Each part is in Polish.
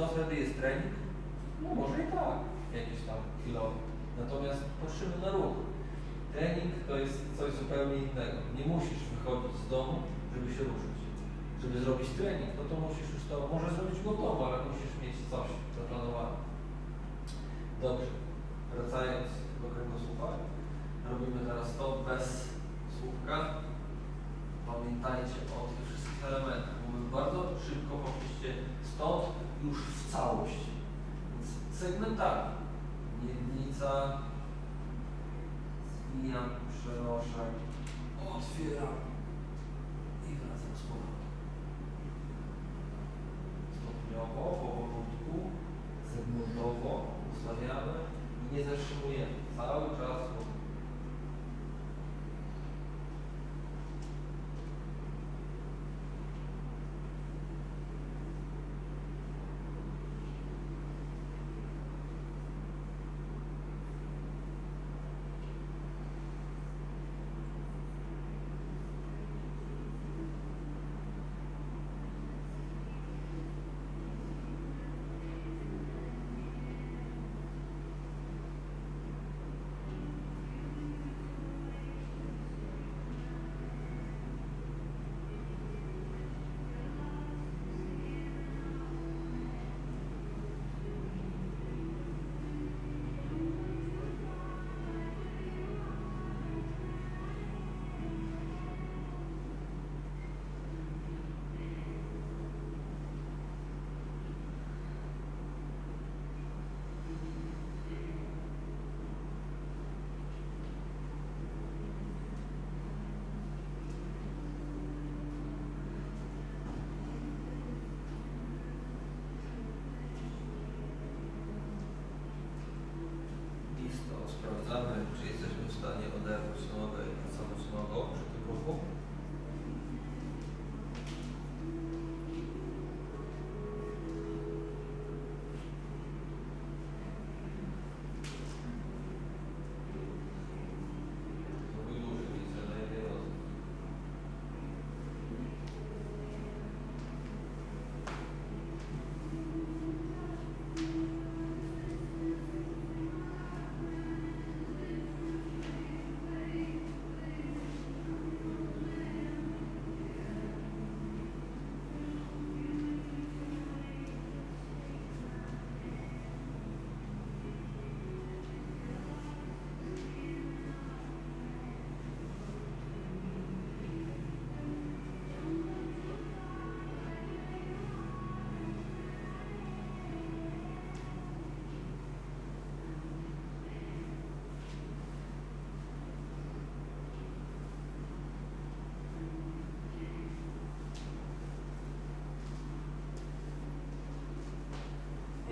to wtedy jest trening? No może i tak, jakiś tam chwilowy. Natomiast patrzymy na ruch. Trening to jest coś zupełnie innego. Nie musisz wychodzić z domu, żeby się ruszyć. Żeby zrobić trening, no to musisz już to, może zrobić go ale musisz mieć coś zaplanowane. Dobrze, wracając do kręgosłupa, robimy teraz to bez słupka. Pamiętajcie o tych wszystkich elementach, bo my bardzo szybko poszliście stąd już w całość. Więc segmentalnie. Miednica, zwijam, przenoszę, otwieram i wracam z powrotem. Stopniowo, powolutku, segmentowo ustawiamy i nie zatrzymujemy. Cały czas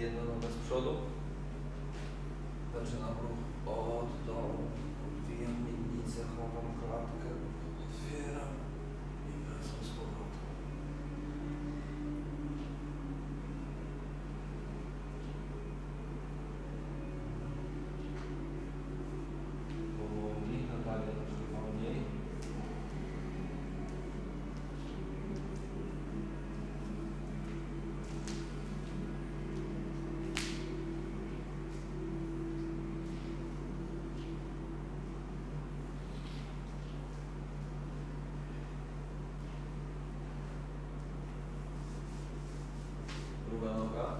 Jedna noga z przodu. Zaczynam ruch od dołu. Odwijam miednicę, chowam klatkę, otwieram i wracam z powrotem. Powoli, Natalia troszkę wolniej. Druga noga.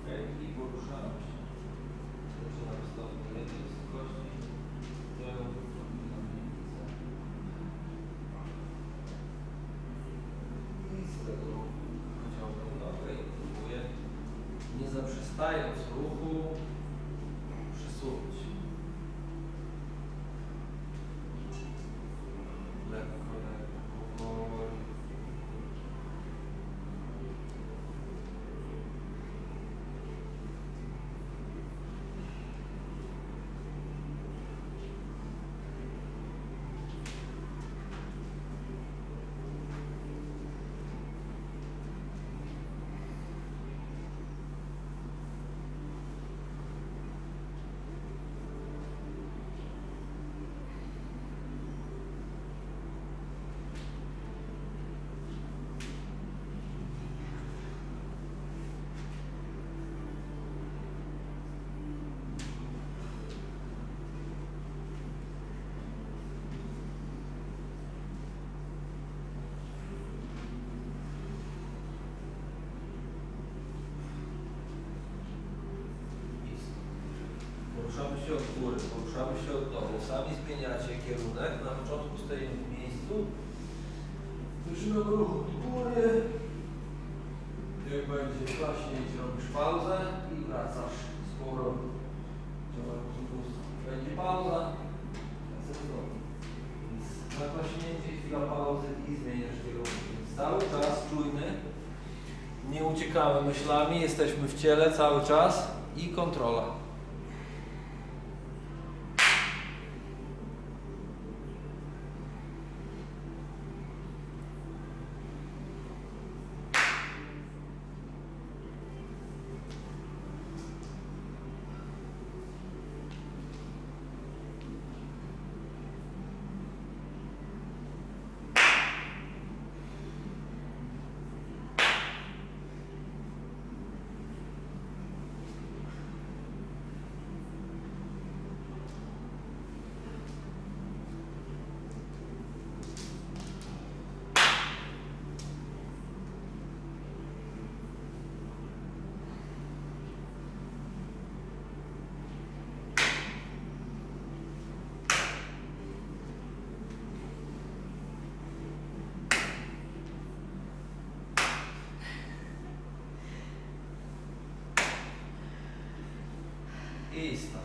Okej, i poruszamy się. Zaczynamy stąd do jednej wysokości. Tył, góry, poruszamy się od dołu. Sami zmieniacie kierunek. Na początku stoimy w miejscu. Zaczynamy ruch od góry. Jak będzie klaśniej, robisz pauzę i wracasz z powrotem. Będzie pauza. wracasz dołu. Więc na klaśnięcie chwila pauzy i zmieniasz kierunek. Cały czas czujny. Nie uciekamy myślami, jesteśmy w ciele cały czas i kontrola. esta